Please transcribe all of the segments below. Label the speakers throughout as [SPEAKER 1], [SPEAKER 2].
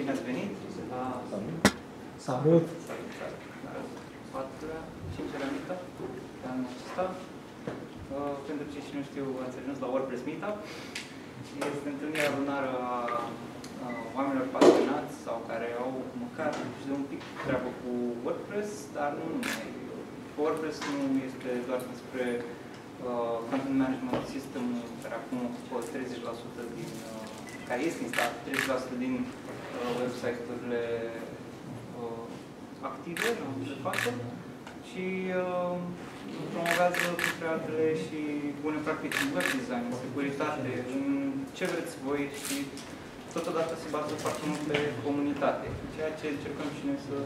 [SPEAKER 1] Bine ați venit la
[SPEAKER 2] Salut!
[SPEAKER 1] Salut, salut. La patrulea, cincea mită de anul acesta. Uh, Pentru cei ce nu știu, ați ajuns la WordPress Meetup. Este întâlnirea lunară a a oamenilor pasionați sau care au măcar de un pic treabă cu WordPress, dar nu numai. WordPress nu este doar despre uh, content management system care acum ocupă 30% din, uh, care este instalat 30% din uh, website-urile uh, active în momentul de față și uh, promovează printre altele și bune practici în web design, în securitate, în ce vreți voi și totodată se bazează foarte mult pe comunitate, ceea ce încercăm și noi să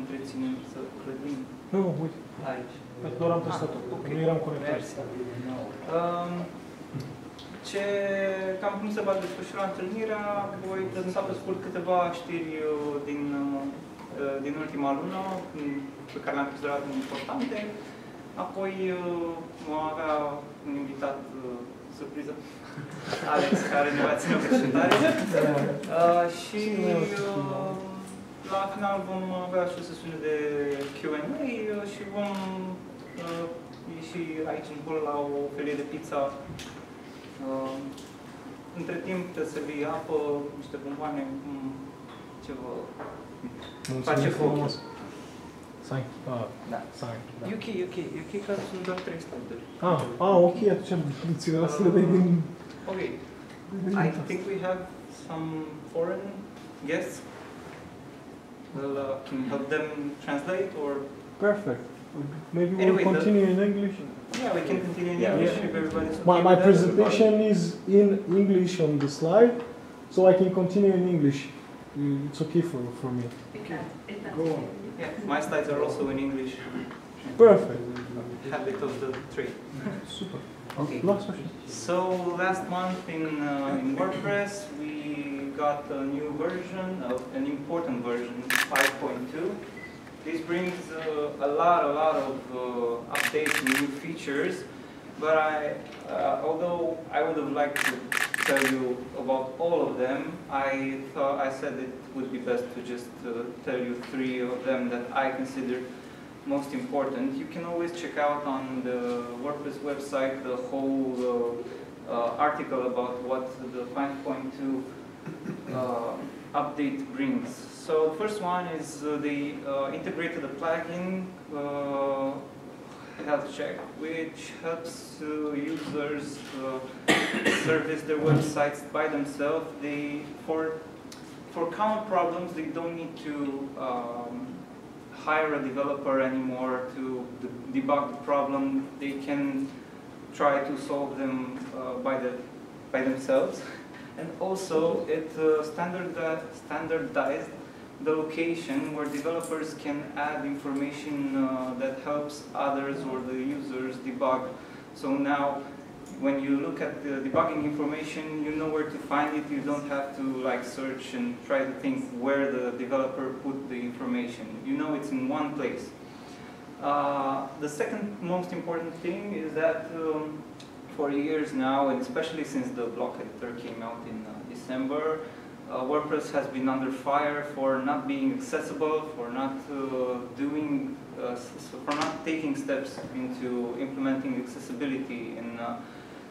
[SPEAKER 1] întreținem, să clădim
[SPEAKER 2] Nu, uite,
[SPEAKER 1] aici.
[SPEAKER 2] doar am testat-o.
[SPEAKER 1] Ah, ok.
[SPEAKER 2] Nu eram conectat.
[SPEAKER 1] Mersi. Um, ce, cam cum se va desfășura întâlnirea, voi prezenta pe scurt câteva știri uh, din, uh, din ultima lună m, pe care le-am considerat importante. Apoi uh, vom avea un invitat uh, surpriză, Alex, care ne va ține o prezentare. Uh, și uh, la final vom avea și o sesiune de Q&A uh, și vom uh, ieși aici în hol la o felie de pizza. Uh, între timp te servi apă, niște bomboane, mm, ce vă face
[SPEAKER 2] frumos. Sai, ah,
[SPEAKER 1] Da.
[SPEAKER 2] sai, da.
[SPEAKER 1] Ok, e ok că sunt doar 3 standuri.
[SPEAKER 2] Ah, ah, ok, atunci ți le să le dai din...
[SPEAKER 1] Ok, I think we have some foreign guests. Well, uh, can you help them translate or?
[SPEAKER 2] Perfect. Maybe we'll
[SPEAKER 1] Anyway,
[SPEAKER 2] continue in English.
[SPEAKER 1] Yeah, we can continue in
[SPEAKER 2] Yeah.
[SPEAKER 1] English
[SPEAKER 2] Yeah.
[SPEAKER 1] if everybody's okay
[SPEAKER 2] My, my
[SPEAKER 1] with that.
[SPEAKER 2] presentation is in English on the slide, so I can continue in English. Mm, It's okay for, for me. Okay. Go on.
[SPEAKER 1] Yeah, my slides are also in English.
[SPEAKER 2] Perfect.
[SPEAKER 1] Habit of the trade.
[SPEAKER 2] Super.
[SPEAKER 1] Okay.
[SPEAKER 2] Last question.
[SPEAKER 1] So last month in, uh, in WordPress, we got a new version of an important version, 5.2. This brings uh, a lot, a lot of uh, updates and new features. But I, uh, although I would have liked to tell you about all of them, I thought I said it would be best to just uh, tell you three of them that I consider most important. You can always check out on the WordPress website the whole uh, uh, article about what the 5.2 uh, update brings. So the first one is uh, they uh, integrated plugin uh, health check, which helps uh, users uh, service their websites by themselves. They for for common problems they don't need to um, hire a developer anymore to de- debug the problem. They can try to solve them uh, by the by themselves. And also, it uh, standard, standardized the location where developers can add information uh, that helps others or the users debug. So now, when you look at the debugging information, you know where to find it. You don't have to like search and try to think where the developer put the information. You know it's in one place. Uh, the second most important thing is that um, for years now, and especially since the block editor came out in uh, December, uh, WordPress has been under fire for not being accessible, for not uh, doing, for not taking steps into implementing accessibility in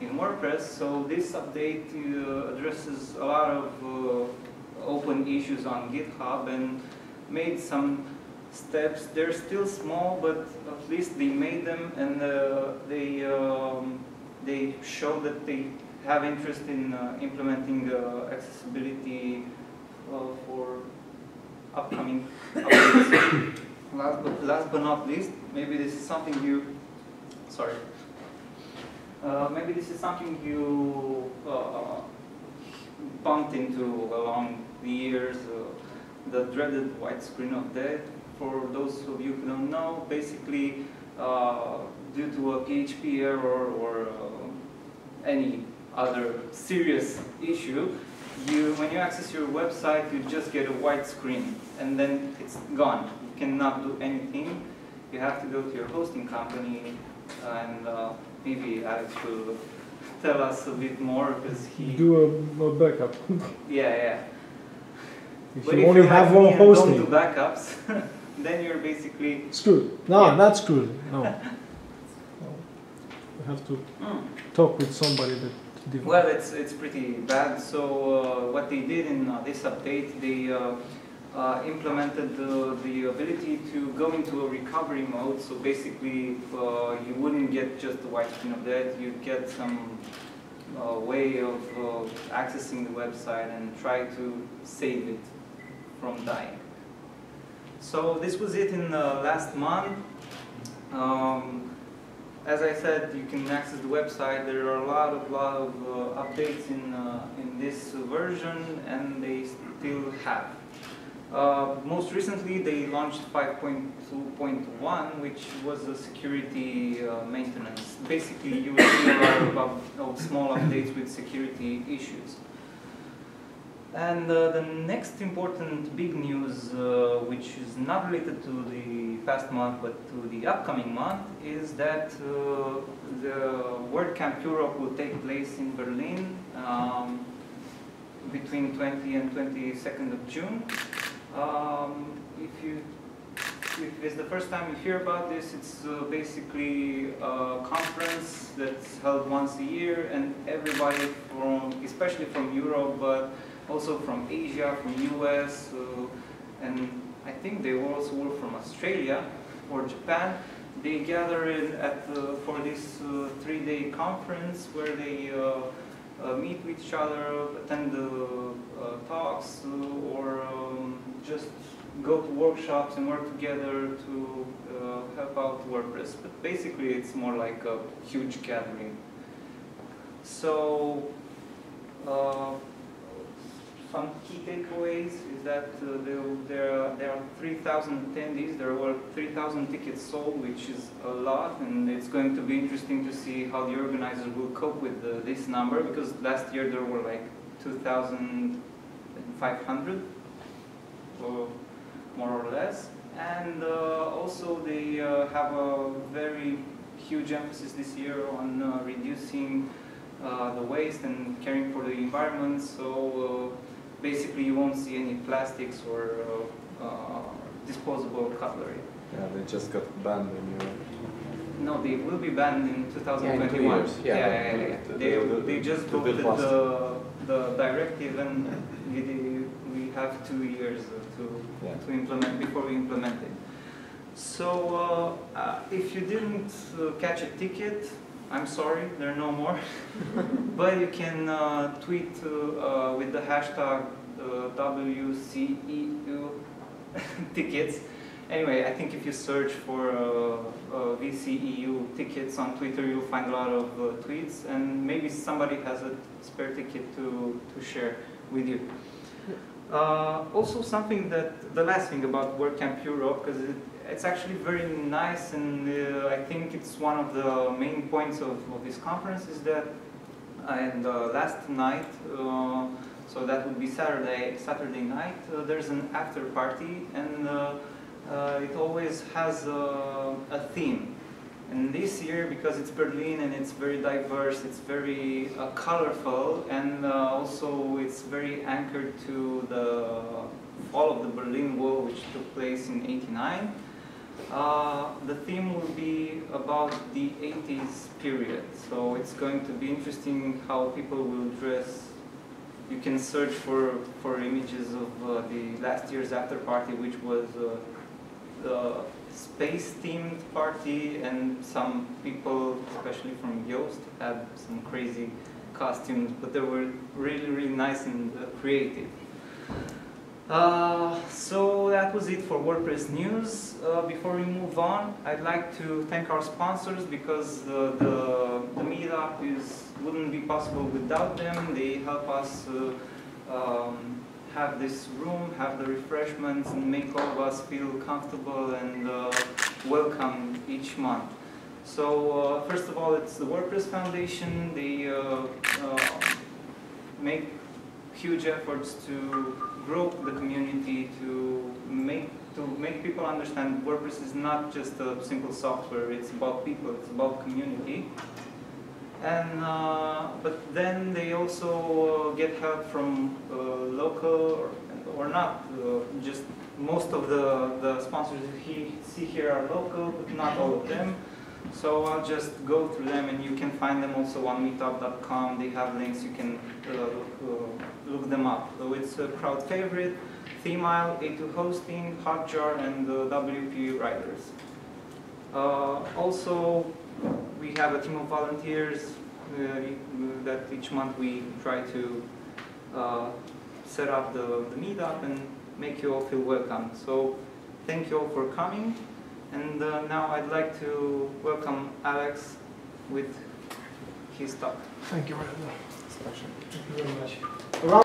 [SPEAKER 1] in WordPress. So this update uh, addresses a lot of uh, open issues on GitHub and made some steps. They're still small, but at least they made them and uh, they um, they show that they have interest in uh, implementing accessibility uh, for upcoming updates. last, but, last but not least, maybe this is something you, sorry, uh, maybe this is something you uh, bumped into along the years, uh, the dreaded white screen of death. For those of you who don't know, basically, uh, due to a PHP error or uh, any other serious issue, you, when you access your website, you just get a white screen, and then it's gone. You cannot do anything. You have to go to your hosting company, and uh, maybe Alex will tell us a bit more because he
[SPEAKER 2] Do a, a backup.
[SPEAKER 1] yeah, yeah.
[SPEAKER 2] If
[SPEAKER 1] But
[SPEAKER 2] you
[SPEAKER 1] if
[SPEAKER 2] only
[SPEAKER 1] you're
[SPEAKER 2] have one
[SPEAKER 1] and don't do backups, then you're basically
[SPEAKER 2] screwed. No,
[SPEAKER 1] Yeah.
[SPEAKER 2] not screwed. No. You have to talk with somebody that. dev-
[SPEAKER 1] Well, it's it's pretty bad. So uh, what they did in uh, this update, they uh, uh, implemented the, the ability to go into a recovery mode. So basically, uh, you wouldn't get just the white screen of death. You'd get some uh, way of uh, accessing the website and try to save it from dying. So this was it in uh, last month. Um, as I said, you can access the website. There are a lot of lot of uh, updates in uh, in this version, and they still have. Uh, most recently, they launched 5.2.1, which was a security uh, maintenance. Basically, you will see a lot of, of small updates with security issues. And uh, the next important big news, uh, which is not related to the past month but to the upcoming month, is that uh, the WordCamp Europe will take place in Berlin um, between 20 and 22nd of June. Um, if you if it's the first time you hear about this, it's uh, basically a conference that's held once a year, and everybody from, especially from Europe, but also from Asia, from US, and I think they also were from Australia or Japan. They gather at for this uh, three-day conference where they uh, uh, meet with each other, attend the talks, or um, just go to workshops and work together to uh, help out WordPress. But basically, it's more like a huge gathering. So. Uh, some key takeaways is that uh, there, there, there are 3,000 attendees, there were 3,000 tickets sold, which is a lot, and it's going to be interesting to see how the organizers will cope with uh, this number, because last year there were like 2,500, or more or less. And uh, also they uh, have a very huge emphasis this year on uh, reducing uh, the waste and caring for the environment. So basically you won't see any plastics or uh, uh, disposable cutlery.
[SPEAKER 3] Yeah, they just got banned in Europe.
[SPEAKER 1] No, they will be banned in
[SPEAKER 3] Yeah, in two
[SPEAKER 1] 2021.
[SPEAKER 3] years. Yeah,
[SPEAKER 1] yeah,
[SPEAKER 3] but
[SPEAKER 1] yeah, yeah.
[SPEAKER 3] the-
[SPEAKER 1] They,
[SPEAKER 3] the-
[SPEAKER 1] they just voted the, the directive and we, we have two years to,
[SPEAKER 3] Yeah.
[SPEAKER 1] to implement, before we implement it. So uh, uh, if you didn't uh, catch a ticket, I'm sorry, there are no more. but you can uh, tweet uh, uh, with the hashtag uh, WCEU tickets. Anyway, I think if you search for uh, uh, VCEU tickets on Twitter, you'll find a lot of uh, tweets, and maybe somebody has a spare ticket to, to share with you. Uh, also, something that the last thing about WordCamp Europe, because it, it's actually very nice, and uh, I think it's one of the main points of, of this conference is that, and uh, last night, uh, so that would be Saturday, Saturday night, uh, there's an after party, and uh, uh, it always has a, theme. And this year, because it's Berlin and it's very diverse, it's very colorful, and also it's very anchored to the fall of the Berlin Wall, which took place in '89. Uh, the theme will be about the 80s period, so it's going to be interesting how people will dress. You can search for, for images of uh, the last year's after party, which was uh, the space themed party and some people, especially from Yoast, had some crazy costumes, but they were really, really nice and uh, creative. Uh, so that was it for WordPress news. Uh, before we move on, I'd like to thank our sponsors because the, the, the meetup is, wouldn't be possible without them. They help us uh, um, have this room, have the refreshments, and make all of us feel comfortable and uh, welcome each month. So uh, first of all, it's the WordPress Foundation. They uh, uh, make huge efforts to grow the community, to make to make people understand WordPress is not just a simple software. It's about people. It's about community. And uh, but then they also uh, get help from uh, local or, or not. Uh, just most of the the sponsors he see here are local, but not all of them. So I'll just go through them, and you can find them also on Meetup.com. They have links. You can uh, look, uh, look them up. So it's a crowd favorite, ThemeIsle, A2 Hosting, Hotjar, and WP Writers. Uh, also, we have a team of volunteers uh, that each month we try to uh, set up the, the meetup and make you all feel welcome. So thank you all for coming. And uh, now I'd like to welcome Alex with his talk.
[SPEAKER 2] Thank you very much. Thank you very much.